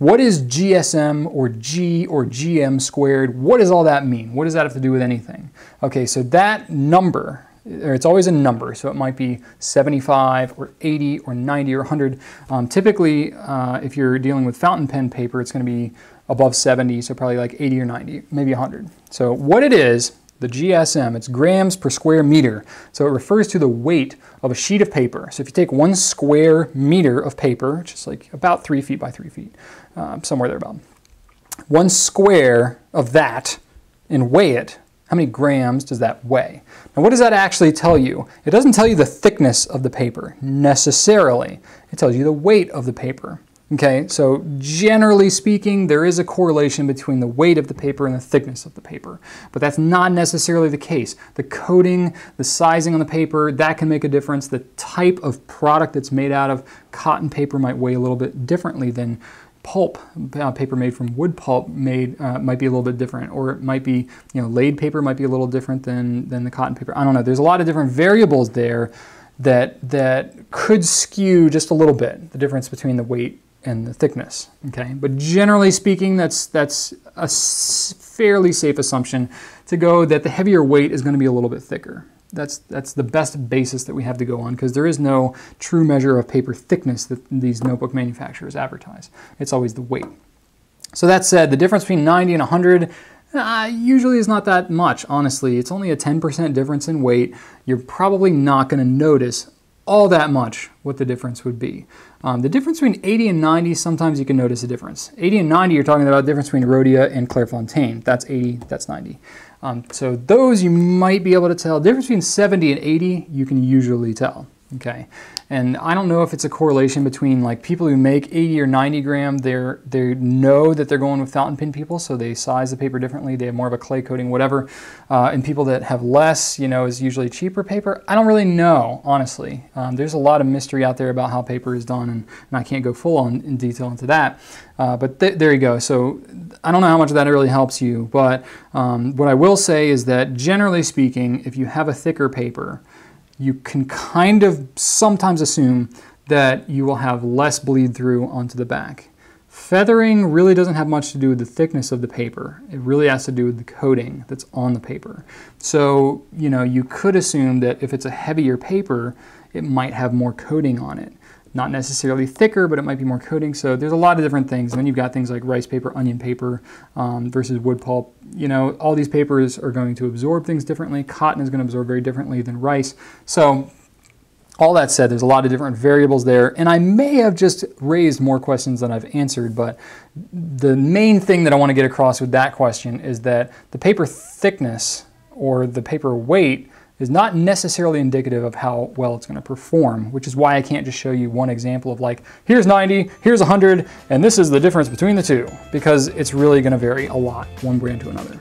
What is GSM or G or GM squared? What does all that mean? What does that have to do with anything? Okay, so that number, or it's always a number, so it might be 75 or 80 or 90 or 100. Um, typically, uh, if you're dealing with fountain pen paper, it's going to be above 70, so probably like 80 or 90, maybe 100. So what it is, the GSM, it's grams per square meter. So it refers to the weight of a sheet of paper. So if you take one square meter of paper, which is like about three feet by three feet, uh, somewhere there about, one square of that and weigh it, how many grams does that weigh? Now what does that actually tell you? It doesn't tell you the thickness of the paper necessarily. It tells you the weight of the paper. Okay, so generally speaking, there is a correlation between the weight of the paper and the thickness of the paper, but that's not necessarily the case. The coating, the sizing on the paper, that can make a difference. The type of product that's made out of cotton paper might weigh a little bit differently than pulp uh, paper made from wood pulp made uh, might be a little bit different or it might be you know laid paper might be a little different than than the cotton paper i don't know there's a lot of different variables there that that could skew just a little bit the difference between the weight and the thickness. Okay, but generally speaking, that's that's a fairly safe assumption to go that the heavier weight is going to be a little bit thicker. That's that's the best basis that we have to go on because there is no true measure of paper thickness that these notebook manufacturers advertise. It's always the weight. So that said, the difference between 90 and 100 uh, usually is not that much, honestly. It's only a 10% difference in weight. You're probably not going to notice all that much what the difference would be. Um, the difference between 80 and 90, sometimes you can notice a difference. 80 and 90, you're talking about the difference between Rhodia and Clairefontaine. That's 80, that's 90. Um, so those you might be able to tell. The difference between 70 and 80, you can usually tell. Okay, and I don't know if it's a correlation between like people who make 80 or 90 gram, they're, they know that they're going with fountain pen people, so they size the paper differently, they have more of a clay coating, whatever. Uh, and people that have less, you know, is usually cheaper paper. I don't really know, honestly. Um, there's a lot of mystery out there about how paper is done, and, and I can't go full on in detail into that. Uh, but th there you go. So I don't know how much of that really helps you, but um, what I will say is that generally speaking, if you have a thicker paper, you can kind of sometimes assume that you will have less bleed through onto the back. Feathering really doesn't have much to do with the thickness of the paper. It really has to do with the coating that's on the paper. So, you know, you could assume that if it's a heavier paper, it might have more coating on it not necessarily thicker, but it might be more coating. So there's a lot of different things. And then you've got things like rice paper, onion paper um, versus wood pulp. You know, all these papers are going to absorb things differently. Cotton is going to absorb very differently than rice. So all that said, there's a lot of different variables there. And I may have just raised more questions than I've answered, but the main thing that I want to get across with that question is that the paper thickness or the paper weight is not necessarily indicative of how well it's going to perform, which is why I can't just show you one example of like, here's 90, here's 100, and this is the difference between the two, because it's really going to vary a lot one brand to another.